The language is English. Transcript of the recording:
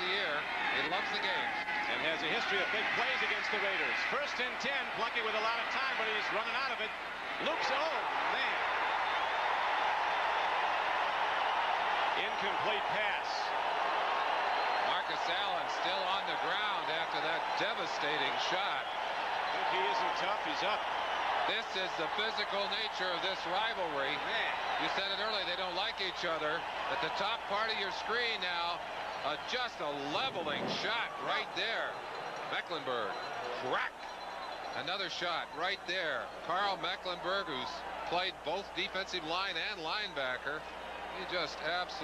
year. He loves the game. And has a history of big plays against the Raiders. First and 10. Plunkett with a lot of time, but he's running out of it. Luke's, oh, man. Incomplete pass. Marcus Allen still on the ground after that devastating shot. Think he isn't tough. He's up. This is the physical nature of this rivalry. Man. You said it earlier, they don't like each other. At the top part of your screen now, uh, just a leveling shot right there. Mecklenburg, crack. Another shot right there. Karl Mecklenburg, who's played both defensive line and linebacker. He just absolutely